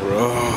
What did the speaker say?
Bro.